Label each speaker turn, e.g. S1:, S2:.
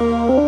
S1: Música